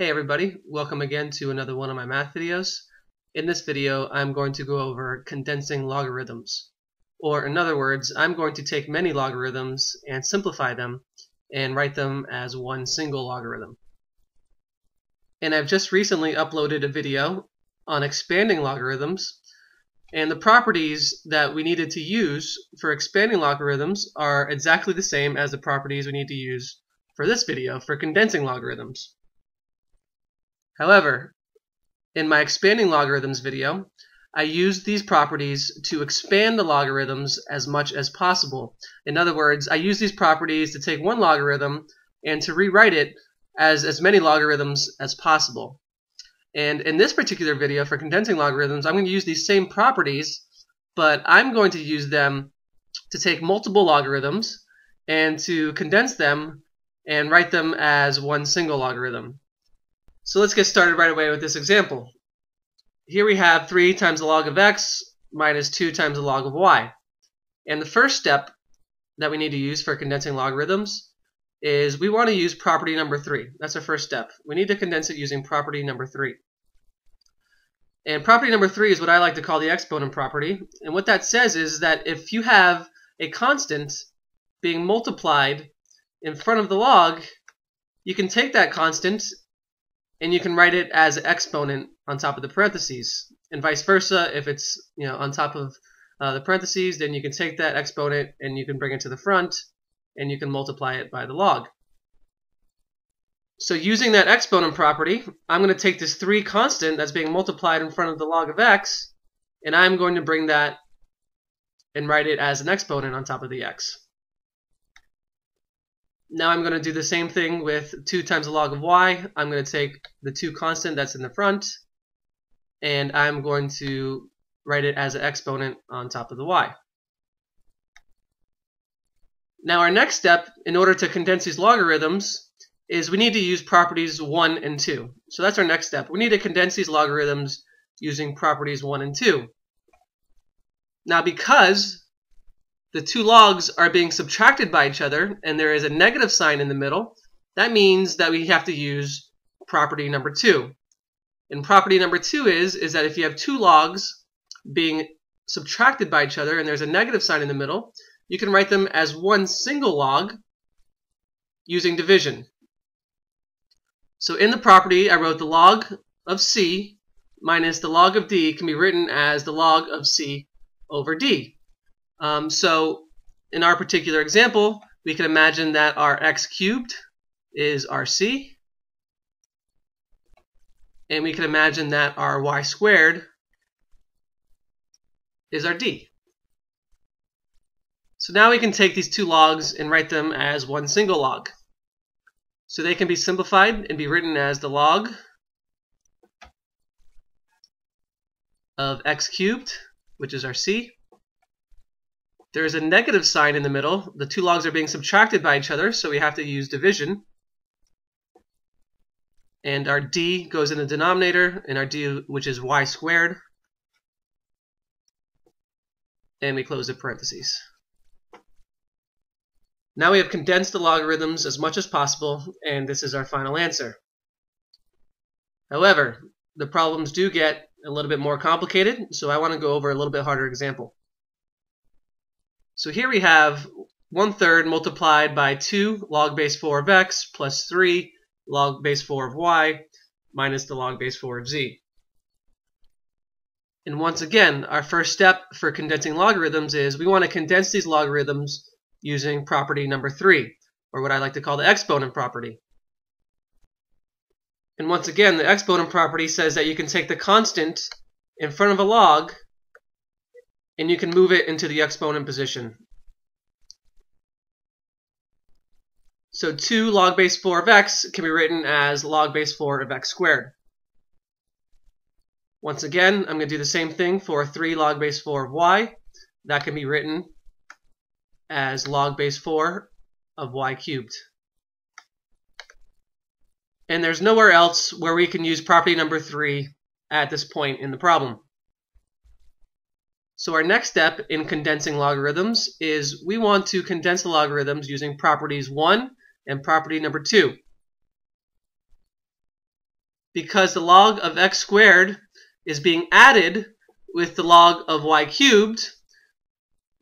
Hey everybody, welcome again to another one of my math videos. In this video, I'm going to go over condensing logarithms. Or in other words, I'm going to take many logarithms and simplify them and write them as one single logarithm. And I've just recently uploaded a video on expanding logarithms and the properties that we needed to use for expanding logarithms are exactly the same as the properties we need to use for this video for condensing logarithms. However, in my expanding logarithms video, I used these properties to expand the logarithms as much as possible. In other words, I use these properties to take one logarithm and to rewrite it as as many logarithms as possible. And in this particular video for condensing logarithms, I'm going to use these same properties, but I'm going to use them to take multiple logarithms and to condense them and write them as one single logarithm. So let's get started right away with this example. Here we have 3 times the log of x minus 2 times the log of y. And the first step that we need to use for condensing logarithms is we want to use property number 3. That's our first step. We need to condense it using property number 3. And property number 3 is what I like to call the exponent property. And what that says is that if you have a constant being multiplied in front of the log, you can take that constant and you can write it as an exponent on top of the parentheses. And vice versa, if it's you know on top of uh, the parentheses, then you can take that exponent and you can bring it to the front, and you can multiply it by the log. So using that exponent property, I'm going to take this 3 constant that's being multiplied in front of the log of x, and I'm going to bring that and write it as an exponent on top of the x. Now I'm going to do the same thing with 2 times the log of y. I'm going to take the 2 constant that's in the front, and I'm going to write it as an exponent on top of the y. Now our next step, in order to condense these logarithms, is we need to use properties 1 and 2. So that's our next step. We need to condense these logarithms using properties 1 and 2. Now because the two logs are being subtracted by each other and there is a negative sign in the middle, that means that we have to use property number two. And property number two is, is that if you have two logs being subtracted by each other and there's a negative sign in the middle, you can write them as one single log using division. So in the property, I wrote the log of c minus the log of d can be written as the log of c over d. Um, so in our particular example, we can imagine that our x cubed is our c, and we can imagine that our y squared is our d. So now we can take these two logs and write them as one single log. So they can be simplified and be written as the log of x cubed, which is our c, there is a negative sign in the middle. The two logs are being subtracted by each other, so we have to use division. And our d goes in the denominator, and our d, which is y squared. And we close the parentheses. Now we have condensed the logarithms as much as possible, and this is our final answer. However, the problems do get a little bit more complicated, so I want to go over a little bit harder example. So here we have 1 third multiplied by 2 log base 4 of x plus 3 log base 4 of y minus the log base 4 of z. And once again, our first step for condensing logarithms is we want to condense these logarithms using property number 3, or what I like to call the exponent property. And once again, the exponent property says that you can take the constant in front of a log and you can move it into the exponent position. So 2 log base 4 of x can be written as log base 4 of x squared. Once again, I'm going to do the same thing for 3 log base 4 of y. That can be written as log base 4 of y cubed. And there's nowhere else where we can use property number 3 at this point in the problem. So our next step in condensing logarithms is we want to condense the logarithms using properties 1 and property number 2. because the log of x squared is being added with the log of y cubed,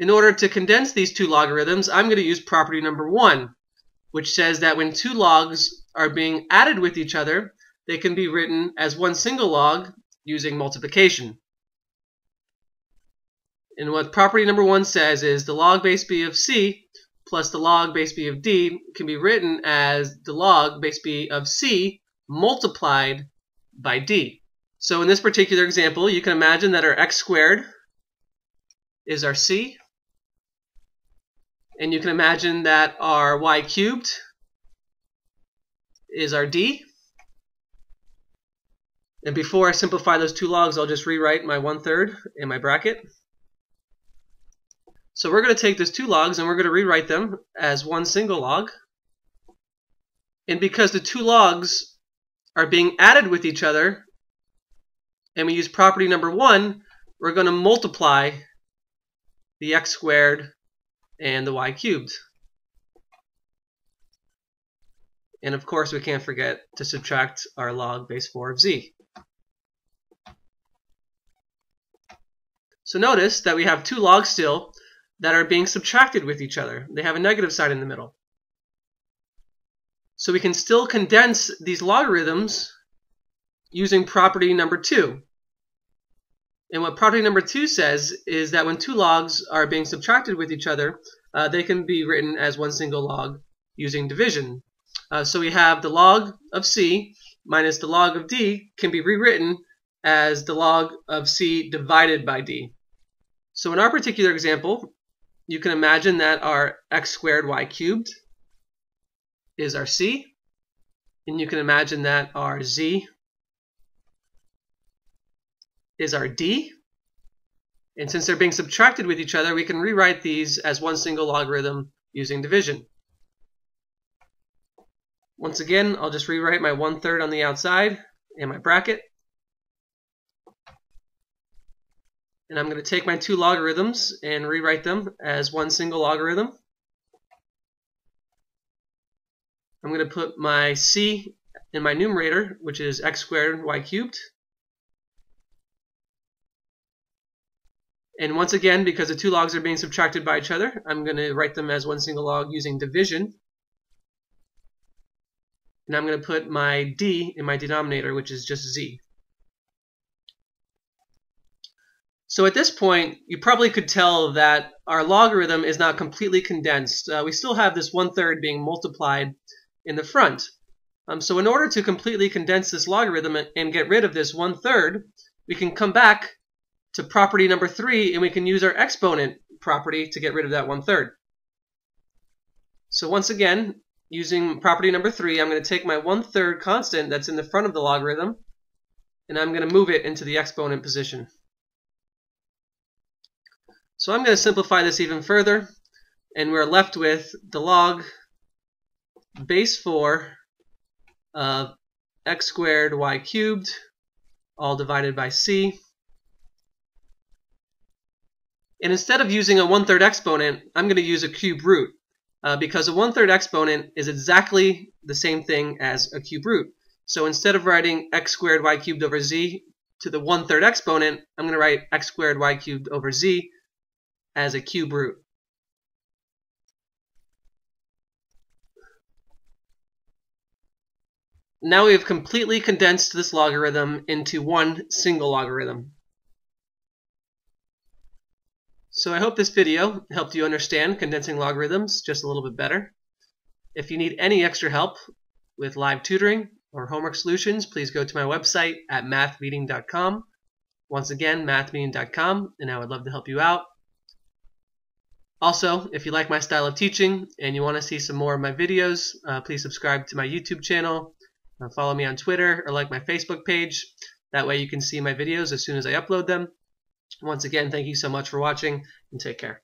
in order to condense these two logarithms, I'm going to use property number one, which says that when two logs are being added with each other, they can be written as one single log using multiplication. And what property number one says is the log base b of c plus the log base b of d can be written as the log base b of c multiplied by d. So in this particular example, you can imagine that our x squared is our c, and you can imagine that our y cubed is our d. And before I simplify those two logs, I'll just rewrite my one-third in my bracket. So we're going to take those two logs and we're going to rewrite them as one single log. And because the two logs are being added with each other, and we use property number one, we're going to multiply the x squared and the y cubed. And of course, we can't forget to subtract our log base 4 of z. So notice that we have two logs still, that are being subtracted with each other. They have a negative sign in the middle. So we can still condense these logarithms using property number 2. And what property number 2 says is that when two logs are being subtracted with each other, uh, they can be written as one single log using division. Uh, so we have the log of c minus the log of d can be rewritten as the log of c divided by d. So in our particular example, you can imagine that our x squared y cubed is our c. And you can imagine that our z is our d. And since they're being subtracted with each other, we can rewrite these as one single logarithm using division. Once again, I'll just rewrite my one-third on the outside and my bracket. And I'm going to take my two logarithms and rewrite them as one single logarithm. I'm going to put my c in my numerator, which is x squared y cubed. And once again, because the two logs are being subtracted by each other, I'm going to write them as one single log using division. And I'm going to put my d in my denominator, which is just z. So at this point, you probably could tell that our logarithm is not completely condensed. Uh, we still have this one-third being multiplied in the front. Um, so in order to completely condense this logarithm and get rid of this one-third, we can come back to property number three and we can use our exponent property to get rid of that one-third. So once again, using property number three, I'm going to take my one-third constant that's in the front of the logarithm and I'm going to move it into the exponent position. So I'm going to simplify this even further, and we're left with the log base 4 of x squared y cubed, all divided by c. And instead of using a one-third exponent, I'm going to use a cube root, uh, because a one-third exponent is exactly the same thing as a cube root. So instead of writing x squared y cubed over z to the one-third exponent, I'm going to write x squared y cubed over z as a cube root. Now we have completely condensed this logarithm into one single logarithm. So I hope this video helped you understand condensing logarithms just a little bit better. If you need any extra help with live tutoring or homework solutions, please go to my website at mathmeeting.com. Once again, mathmeeting.com, and I would love to help you out. Also, if you like my style of teaching and you want to see some more of my videos, uh, please subscribe to my YouTube channel, uh, follow me on Twitter, or like my Facebook page. That way you can see my videos as soon as I upload them. Once again, thank you so much for watching, and take care.